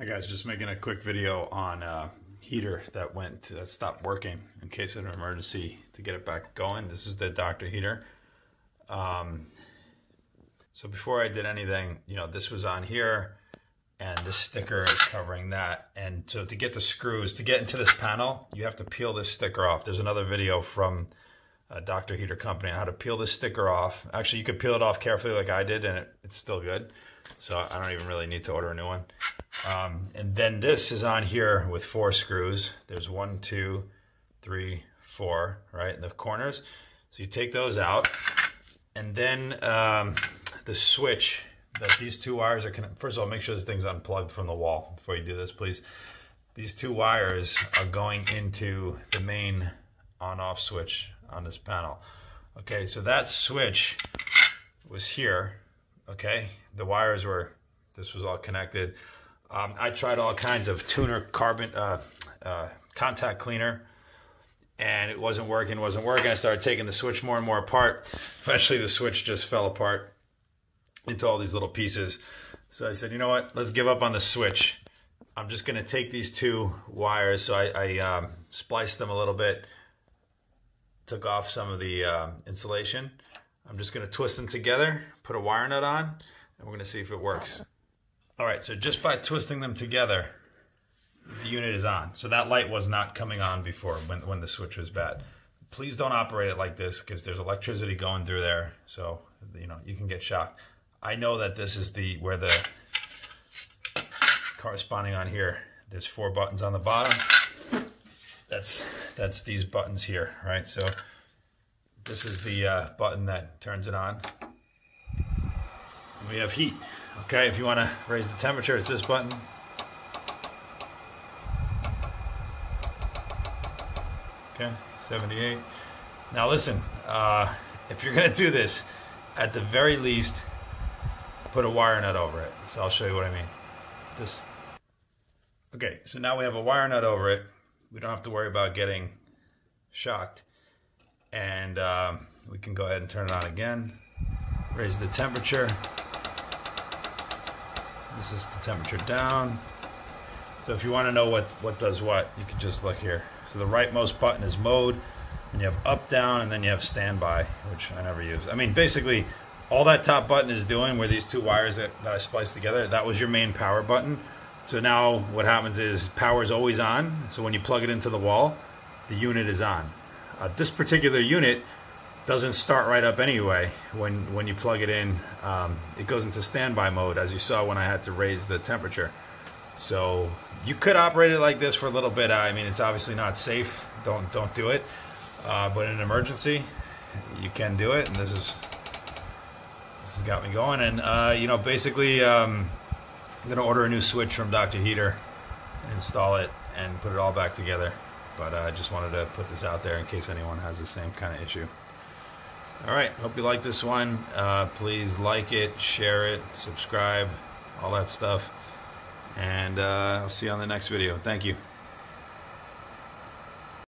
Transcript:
Hi guys, just making a quick video on uh, heater that went that stopped working in case of an emergency to get it back going. This is the Dr. heater. Um, so before I did anything, you know, this was on here and this sticker is covering that. And so to get the screws, to get into this panel, you have to peel this sticker off. There's another video from uh, Dr. Heater Company on how to peel this sticker off. Actually, you could peel it off carefully like I did and it, it's still good. So I don't even really need to order a new one. Um, and then this is on here with four screws. There's one, two, three, four, right, in the corners. So you take those out. And then um, the switch that these two wires are connected. First of all, make sure this thing's unplugged from the wall before you do this, please. These two wires are going into the main on-off switch on this panel. Okay, so that switch was here, okay? The wires were, this was all connected. Um, I tried all kinds of tuner carbon uh, uh, contact cleaner and it wasn't working, wasn't working. I started taking the switch more and more apart. Eventually the switch just fell apart into all these little pieces. So I said, you know what, let's give up on the switch. I'm just gonna take these two wires. So I, I um, spliced them a little bit, took off some of the uh, insulation. I'm just gonna twist them together, put a wire nut on, and we're gonna see if it works. All right, so just by twisting them together, the unit is on. So that light was not coming on before when, when the switch was bad. Please don't operate it like this because there's electricity going through there. So, you know, you can get shocked. I know that this is the where the corresponding on here. There's four buttons on the bottom. That's that's these buttons here, right? So this is the uh, button that turns it on. We have heat. Okay, if you want to raise the temperature, it's this button. Okay, 78. Now listen, uh, if you're gonna do this, at the very least, put a wire nut over it. So I'll show you what I mean. This. Okay, so now we have a wire nut over it. We don't have to worry about getting shocked. And um, we can go ahead and turn it on again. Raise the temperature. This is the temperature down. So if you want to know what, what does what, you can just look here. So the rightmost button is mode, and you have up, down, and then you have standby, which I never use. I mean, basically, all that top button is doing where these two wires that, that I spliced together, that was your main power button. So now what happens is power is always on. So when you plug it into the wall, the unit is on. Uh, this particular unit doesn't start right up anyway when, when you plug it in. Um, it goes into standby mode, as you saw when I had to raise the temperature. So you could operate it like this for a little bit. I mean, it's obviously not safe. Don't don't do it. Uh, but in an emergency, you can do it. And this is this has got me going. And uh, you know, basically, um, I'm gonna order a new switch from Dr. Heater, install it, and put it all back together. But uh, I just wanted to put this out there in case anyone has the same kind of issue. All right, hope you like this one. Uh, please like it, share it, subscribe, all that stuff. And uh, I'll see you on the next video. Thank you.